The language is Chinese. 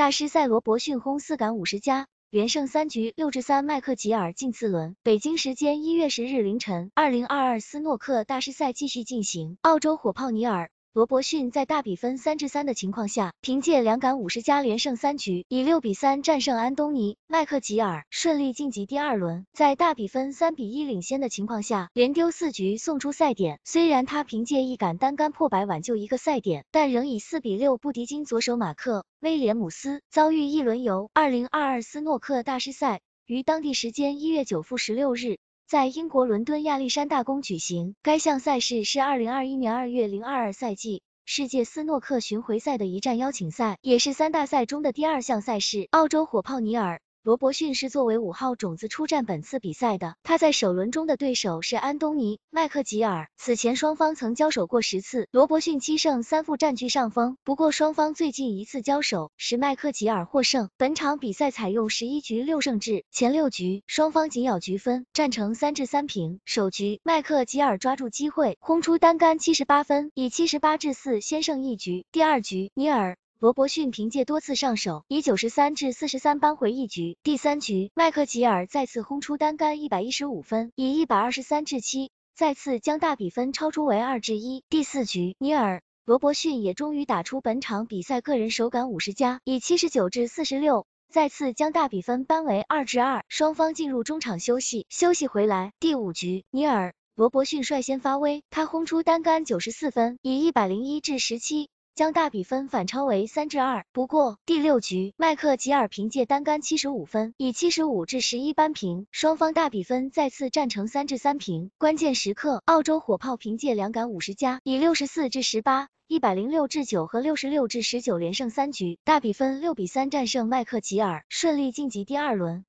大师赛罗伯逊轰四杆五十加，连胜三局，六至三麦克吉尔进四轮。北京时间一月十日凌晨，二零二二斯诺克大师赛继续进行，澳洲火炮尼尔。罗伯逊在大比分三至三的情况下，凭借两杆五十加连胜三局，以六比三战胜安东尼麦克吉尔，顺利晋级第二轮。在大比分三比一领先的情况下，连丢四局送出赛点。虽然他凭借一杆单杆破百挽救一个赛点，但仍以四比六不敌金左手马克威廉姆斯，遭遇一轮游。二零二二斯诺克大师赛于当地时间一月九负十六日。在英国伦敦亚历山大宫举行，该项赛事是2021年2月022赛季世界斯诺克巡回赛的一站邀请赛，也是三大赛中的第二项赛事。澳洲火炮尼尔。罗伯逊是作为五号种子出战本次比赛的，他在首轮中的对手是安东尼麦克吉尔，此前双方曾交手过十次，罗伯逊七胜三负占据上风。不过双方最近一次交手时麦克吉尔获胜。本场比赛采用十一局六胜制，前六局双方紧咬局分，战成三至三平。首局麦克吉尔抓住机会轰出单杆七十八分，以七十八至四先胜一局。第二局尼尔。罗伯逊凭借多次上手，以九十三至四十三扳回一局。第三局，麦克吉尔再次轰出单杆一百一十五分，以一百二十三至七，再次将大比分超出为二至一。第四局，尼尔罗伯逊也终于打出本场比赛个人手感五十加，以七十九至四十六，再次将大比分扳为二至二。双方进入中场休息，休息回来，第五局，尼尔罗伯逊率先发威，他轰出单杆九十四分，以一百零一至十七。将大比分反超为三至二。不过第六局，麦克吉尔凭借单杆七十五分，以七十五至十一扳平，双方大比分再次战成三至三平。关键时刻，澳洲火炮凭借两杆五十加，以六十四至十八、一百零六至九和六十六至十九连胜三局，大比分六比三战胜麦克吉尔，顺利晋级第二轮。